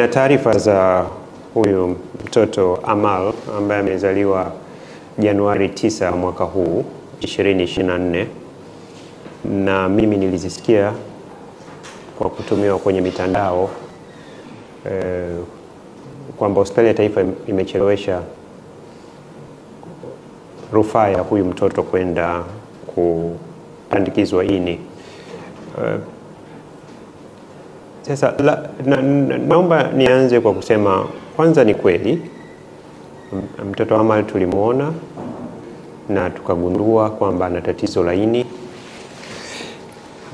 Na taarifa za huyu mtoto Amal ambaye amezaliwa Januari 9 mwaka huu 2024, na mimi nilizisikia kwa kutumiwa kwenye mitandao eh, kwamba hospitali ya taifa imechelewesha rufaa ya huyu mtoto kwenda kupandikizwa ini. Uh, sasa la, na, na, naomba nianze kwa kusema kwanza, ni kweli mtoto Amal tulimwona na tukagundua kwamba ana tatizo la ini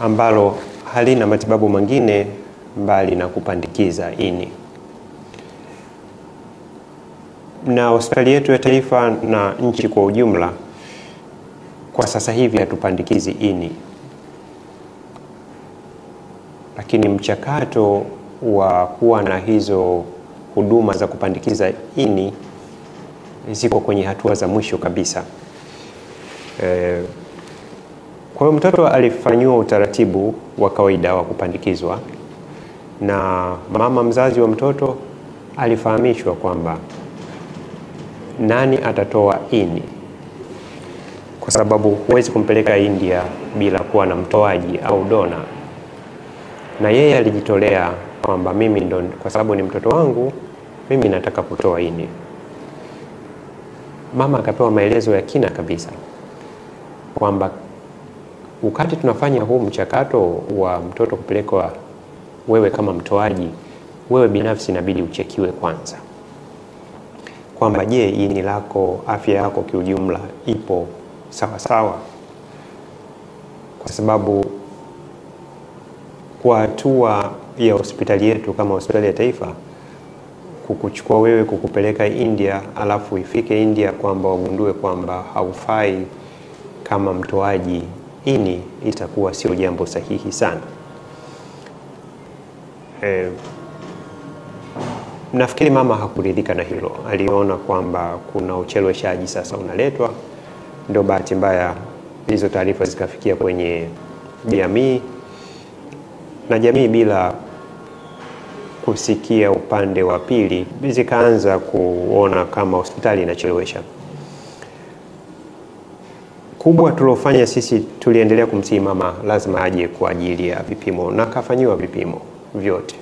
ambalo halina matibabu mengine mbali na kupandikiza ini. Na hospitali yetu ya taifa na nchi kwa ujumla, kwa sasa hivi hatupandikizi ini, lakini mchakato wa kuwa na hizo huduma za kupandikiza ini ziko kwenye hatua za mwisho kabisa. E, kwa hiyo mtoto alifanyiwa utaratibu wa kawaida wa kupandikizwa na mama mzazi wa mtoto alifahamishwa kwamba nani atatoa ini, kwa sababu huwezi kumpeleka India bila kuwa na mtoaji au dona, na yeye alijitolea kwamba mimi ndo, kwa sababu ni mtoto wangu, mimi nataka kutoa ini. Mama akapewa maelezo ya kina kabisa kwamba wakati tunafanya huu mchakato wa mtoto kupelekwa, wewe kama mtoaji, wewe binafsi inabidi uchekiwe kwanza kwamba je, ini lako, afya yako kiujumla ipo sawa sawa, kwa sababu kwa hatua ya hospitali yetu kama hospitali ya taifa kukuchukua wewe kukupeleka India, alafu ifike India kwamba wagundue kwamba haufai kama mtoaji ini, itakuwa sio jambo sahihi sana. E, nafikiri mama hakuridhika na hilo, aliona kwamba kuna ucheleweshaji sasa unaletwa. Ndio bahati mbaya hizo taarifa zikafikia kwenye jamii, na jamii bila kusikia upande wa pili zikaanza kuona kama hospitali inachelewesha. Kubwa tulofanya sisi, tuliendelea kumsihi mama lazima aje kwa ajili ya vipimo, na akafanyiwa vipimo vyote.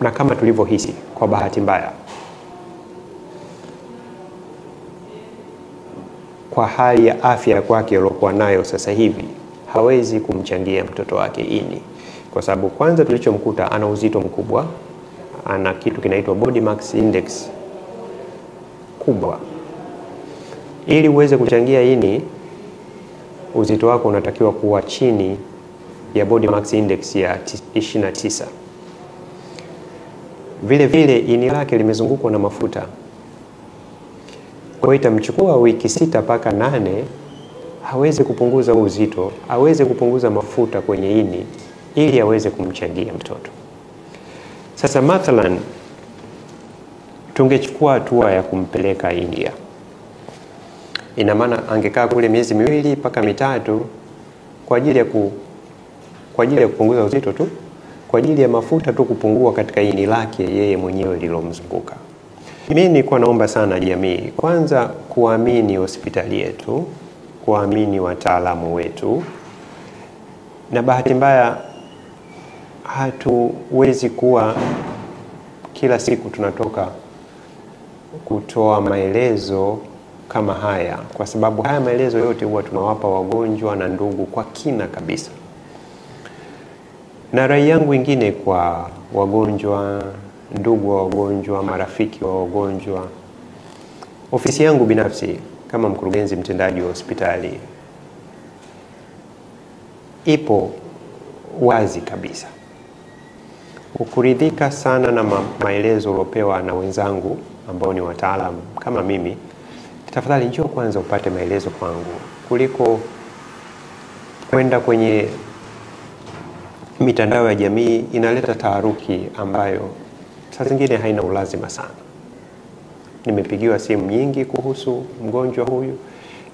na kama tulivyohisi, kwa bahati mbaya, kwa hali ya afya kwake aliyokuwa nayo sasa hivi, hawezi kumchangia mtoto wake ini, kwa sababu kwanza tulichomkuta ana uzito mkubwa, ana kitu kinaitwa body mass index kubwa. Ili uweze kuchangia ini, uzito wako unatakiwa kuwa chini ya body mass index ya 29 vile vile ini lake limezungukwa na mafuta, kwa hiyo itamchukua wiki sita mpaka nane aweze kupunguza uzito, aweze kupunguza mafuta kwenye ini ili aweze kumchangia mtoto. Sasa mathalan, tungechukua hatua ya kumpeleka India, ina maana angekaa kule miezi miwili mpaka mitatu kwa ajili ya ku, kwa ajili ya kupunguza uzito tu kwa ajili ya mafuta tu kupungua katika ini lake yeye mwenyewe lilomzunguka. Mimi nilikuwa naomba sana jamii kwanza kuamini hospitali yetu, kuamini wataalamu wetu, na bahati mbaya hatuwezi kuwa kila siku tunatoka kutoa maelezo kama haya, kwa sababu haya maelezo yote huwa tunawapa wagonjwa na ndugu kwa kina kabisa. Na rai yangu ingine kwa wagonjwa, ndugu wa wagonjwa, marafiki wa wagonjwa, ofisi yangu binafsi kama mkurugenzi mtendaji wa hospitali ipo wazi kabisa. Ukuridhika sana na ma maelezo uliopewa na wenzangu ambao ni wataalamu kama mimi, tafadhali njoo kwanza upate maelezo kwangu kuliko kwenda kwenye mitandao ya jamii inaleta taharuki ambayo saa zingine haina ulazima sana. Nimepigiwa simu nyingi kuhusu mgonjwa huyu,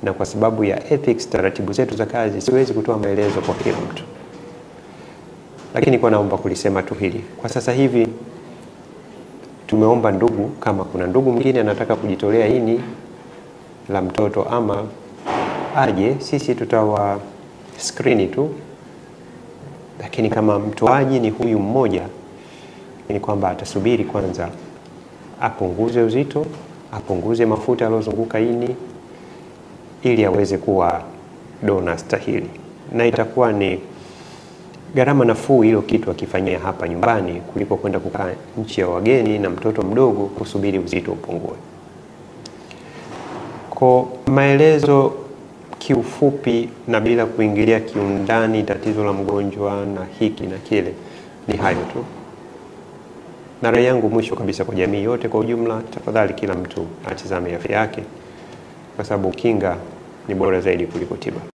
na kwa sababu ya ethics, taratibu zetu za kazi, siwezi kutoa maelezo kwa kila mtu. Lakini kwa naomba kulisema tu hili kwa sasa hivi, tumeomba ndugu, kama kuna ndugu mwingine anataka kujitolea ini la mtoto ama aje, sisi tutawa skrini tu, lakini kama mtoaji ni huyu mmoja, ni kwamba atasubiri kwanza apunguze uzito, apunguze mafuta yaliyozunguka ini ili aweze kuwa dona stahili, na itakuwa ni gharama nafuu hilo kitu akifanyia hapa nyumbani kuliko kwenda kukaa nchi ya wageni na mtoto mdogo kusubiri uzito upungue. Kwa maelezo kiufupi na bila kuingilia kiundani tatizo la mgonjwa na hiki na kile, ni hayo tu, na rai yangu mwisho kabisa kwa jamii yote kwa ujumla, tafadhali kila mtu atizame afya yake, kwa sababu kinga ni bora zaidi kuliko tiba.